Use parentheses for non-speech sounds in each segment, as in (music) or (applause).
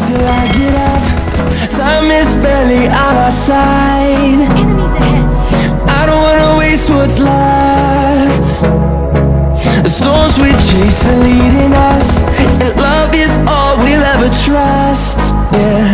get up. Time is barely on our side. Enemies ahead. I don't wanna waste what's left. The storms we chase are leading us And love is all we'll ever trust. Yeah,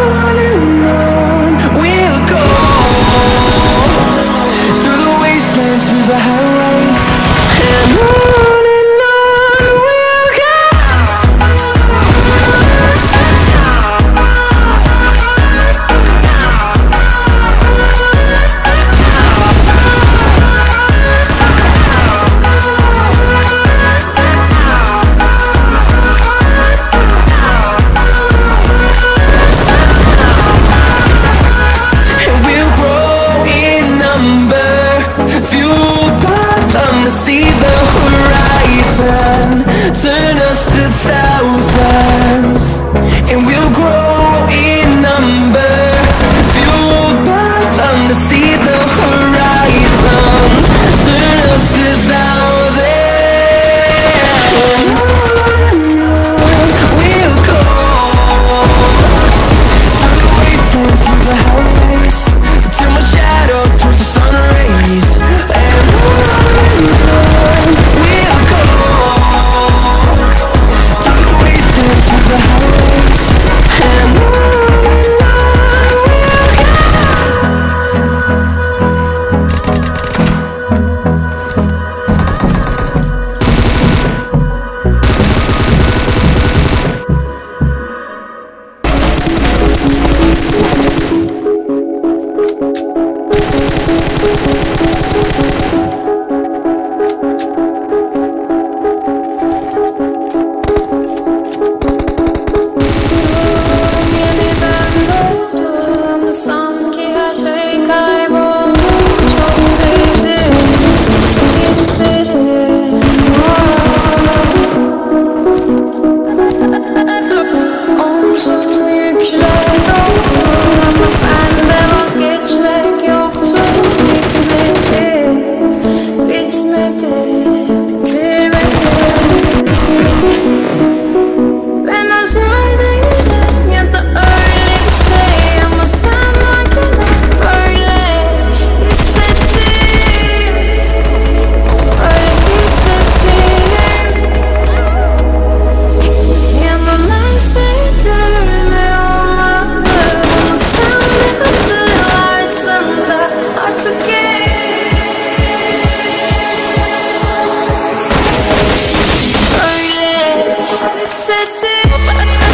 to (laughs)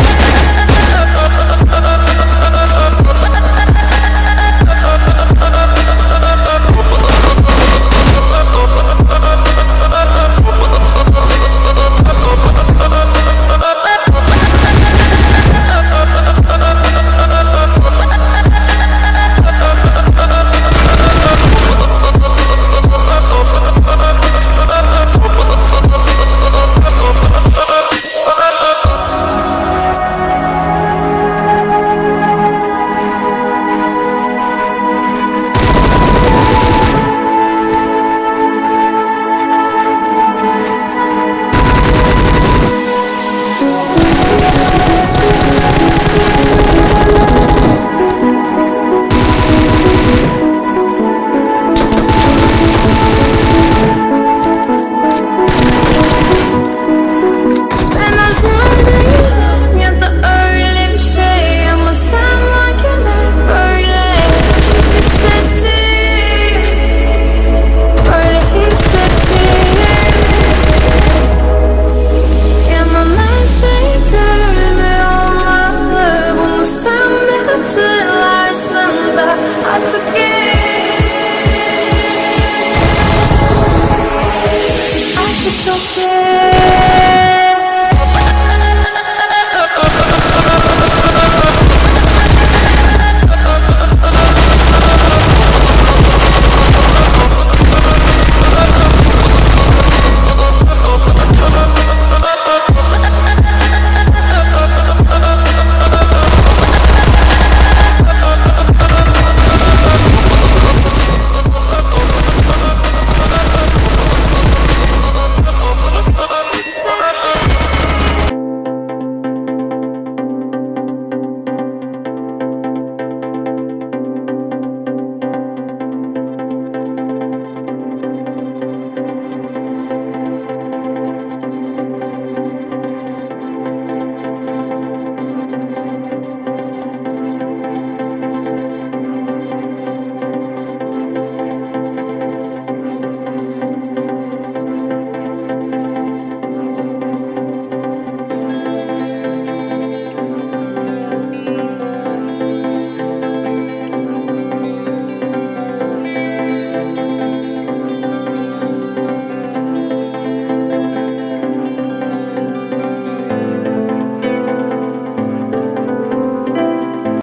myself